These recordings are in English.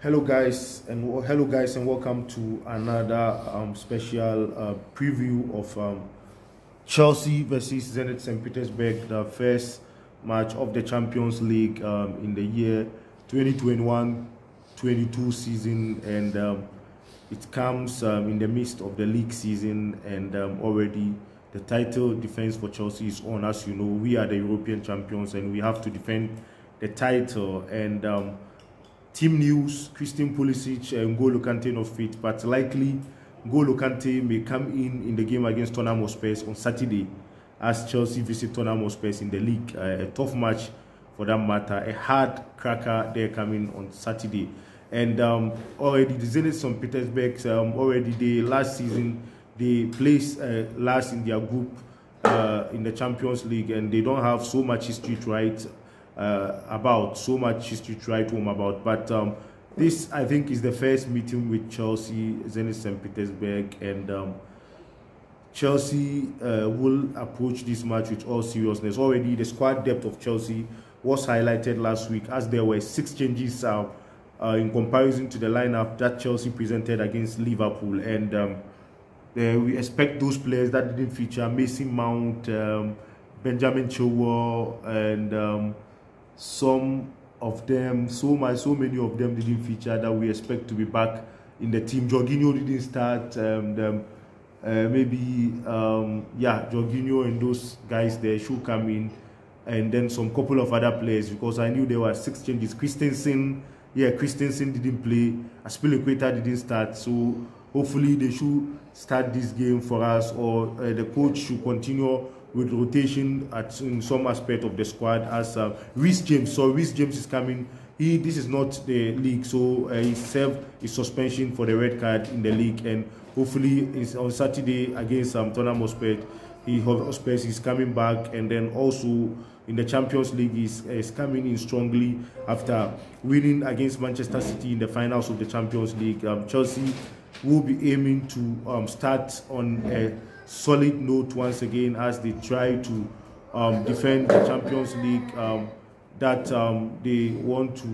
hello guys and hello guys and welcome to another um, special uh, preview of um, chelsea versus zenit st petersburg the first match of the champions league um, in the year 2021-22 season and um, it comes um, in the midst of the league season and um, already the title defense for chelsea is on. As you know we are the european champions and we have to defend the title and Team news, Christian Pulisic and N'Golo Kante not fit, but likely N'Golo Kante may come in in the game against Tottenham Hotspur on Saturday as Chelsea visit Tottenham Hotspur in the league. Uh, a tough match for that matter, a hard cracker there coming on Saturday. And um, already the Zenit St. Petersburg, um, already the last season, they placed uh, last in their group uh, in the Champions League and they don't have so much history to write uh, about, so much history to write home about. But um, this, I think, is the first meeting with Chelsea, Zenit St. Petersburg, and um, Chelsea uh, will approach this match with all seriousness. Already, the squad depth of Chelsea was highlighted last week as there were six changes uh, uh, in comparison to the lineup that Chelsea presented against Liverpool. And um, we expect those players that didn't feature Mason Mount, um, Benjamin Chilwell, and um, some of them, so much, so many of them didn't feature that we expect to be back in the team. Jorginho didn't start. Um, uh, maybe um, yeah, Jorginho and those guys there should come in, and then some couple of other players because I knew there were six changes. Christensen, yeah, Christensen didn't play. Azpilicueta didn't start, so hopefully they should start this game for us, or uh, the coach should continue with rotation at in some aspect of the squad as uh, Reece James. So Reece James is coming. He this is not the league, so uh, he served his suspension for the red card in the league, and hopefully on Saturday against um, Tottenham Hotspur. He Hotspur is coming back, and then also in the Champions League is is coming in strongly after winning against Manchester City in the finals of the Champions League. Um, Chelsea will be aiming to um, start on a solid note once again as they try to um, defend the Champions League um, that um, they want to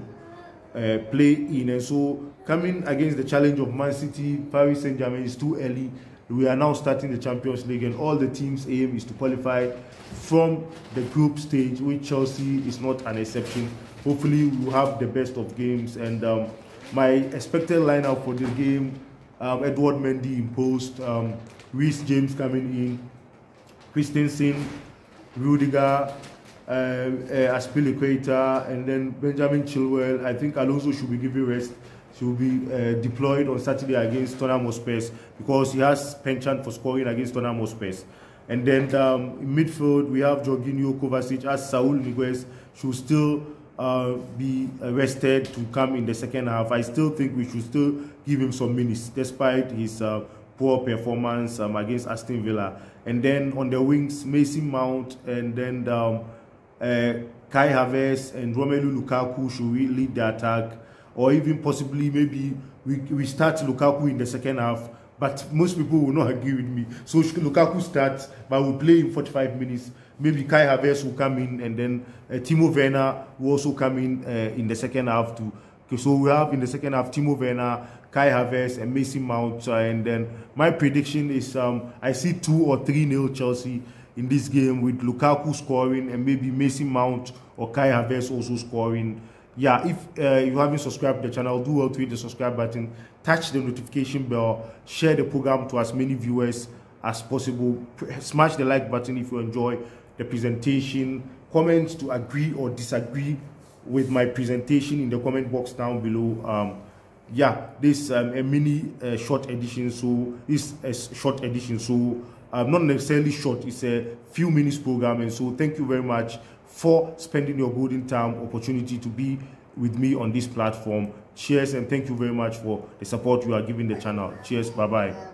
uh, play in. And so, coming against the challenge of Man City, Paris Saint Germain is too early. We are now starting the Champions League, and all the teams' aim is to qualify from the group stage, which Chelsea is not an exception. Hopefully, we will have the best of games. And um, my expected lineup for this game um, Edward Mendy imposed, um, Reece James coming in, Christensen, Rudiger, uh, uh, Azpilicueta, and then Benjamin Chilwell. I think Alonso should be given rest. He will be uh, deployed on Saturday against Tottenham Hotspur because he has penchant for scoring against Tottenham Hotspur. And then um, in midfield, we have Jorginho Kovacic as Saul Niguez should still uh, be rested to come in the second half. I still think we should still give him some minutes despite his uh, poor performance um, against Aston Villa. And then on the wings, Mason Mount and then um, uh, Kai Havertz and Romelu Lukaku should we lead the attack or even possibly maybe we, we start Lukaku in the second half but most people will not agree with me. So Lukaku starts, but we play in 45 minutes. Maybe Kai Havertz will come in, and then uh, Timo Werner will also come in uh, in the second half. To so we have in the second half Timo Werner, Kai Havertz, and Mason Mount. And then my prediction is um, I see two or three nil Chelsea in this game with Lukaku scoring and maybe Mason Mount or Kai Havertz also scoring yeah if uh, you haven't subscribed to the channel do well to hit the subscribe button touch the notification bell share the program to as many viewers as possible smash the like button if you enjoy the presentation comment to agree or disagree with my presentation in the comment box down below um, yeah this um, a mini uh, short edition so this a short edition so um, not necessarily short it's a few minutes program and so thank you very much for spending your golden time opportunity to be with me on this platform. Cheers and thank you very much for the support you are giving the channel. Cheers. Bye-bye.